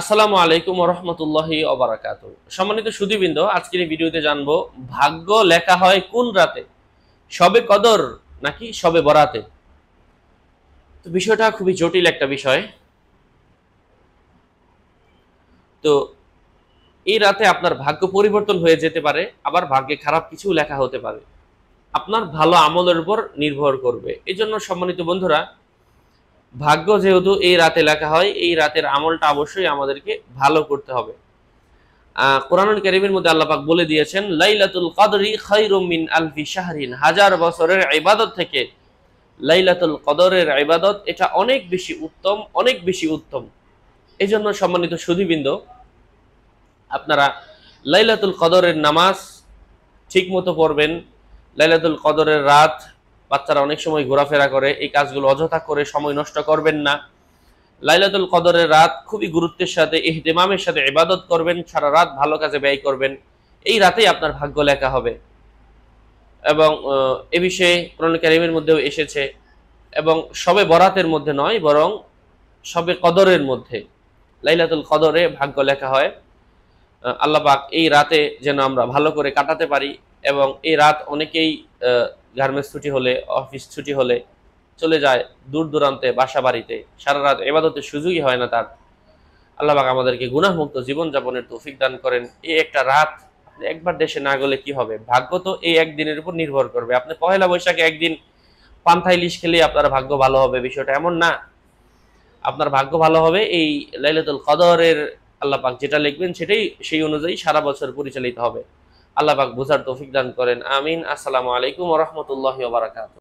আসসালামু আলাইকুম রহমতুল্লাহি অবরাকাত সম্মানিত সুদীবৃন্দ আজকের এই ভিডিওতে জানব, ভাগ্য লেখা হয় কোন রাতে? সবে কদর নাকি সবে বরাতে? তো বিষয়টা খুবই জটিল একটা বিষয়। তো এই রাতে আপনার ভাগ্য পরিবর্তন হয়ে যেতে পারে, আবার ভাগ্যে খারাপ কিছু লেখা হতে পারে। আপনার ভালো আমলের উপর নির্ভর করবে। এই জন্য সম্মানিত বন্ধুরা ভাগ্য যেহেতু এই রাতে লেখা হয়, এই রাতের আমলটা অবশ্যই আমাদেরকে ভালো করতে হবে। কোরআনুল কারীমের মধ্যে আল্লাহ পাক বলে দিয়েছেন, লাইলাতুল কদরি খায়রুম মিন আলফি শাহরিন। হাজার বছরের ইবাদত থেকে লাইলাতুল কদরের ইবাদত, এটা অনেক বেশি উত্তম, অনেক বেশি উত্তম। এই জন্য সম্মানিত সুধীবৃন্দ, আপনারা লাইলাতুল কদরের নামাজ ঠিক মতো পড়বেন, লাইলাতুল কদরের রাত বাচ্চারা অনেক সময় ঘোরাফেরা করে, এই কাজগুলো অযথা করে সময় নষ্ট করবেন না। লাইলাতুল কদরের রাত খুবই গুরুত্বের সাথে, ইহতেমামের সাথে ইবাদত করবেন, সারা রাত ভালো কাজে ব্যয় করবেন। এই রাতেই আপনার ভাগ্য লেখা হবে। এবং এ বিষয়ে কোরআন কারিমের মধ্যেও এসেছে। এবং সবে বরাতের মধ্যে নয়, বরং সবে কদরের মধ্যে, লাইলাতুল কদরে ভাগ্য লেখা হয়। আল্লাহ পাক এই রাতে যেন আমরা ভালো করে কাটাতে পারি। এবং এই রাত অনেকেই গার্মেন্টস ছুটি হলে, অফিস ছুটি হলে চলে যায় দূর দূরান্তে বাসা বাড়িতে। সারা রাত এবাদতের সুযোগই হয় না তার। আল্লাহ পাক আমাদেরকে গুনাহমুক্ত জীবনযাপনের তৌফিক দান করেন। এই একটা রাত একবার দেশে না গেলে কি হবে? ভাগ্য তো এই একদিনের উপর নির্ভর করবে। আপনি পহেলা বৈশাখে একদিন পান্থা ইলিশ খেলে আপনার ভাগ্য ভালো হবে, বিষয়টা এমন না। আপনার ভাগ্য ভালো হবে এই লাইলাতুল কদরের আল্লাহ পাক যেটা লিখবেন সেটাই, সেই অনুযায়ী সারা বছর পরিচালিত হবে। আল্লাহ পাক বুঝার তৌফিক দান করেন। আমিন। আসসালামু আলাইকুম রহমতুল্লাহ বারাকাত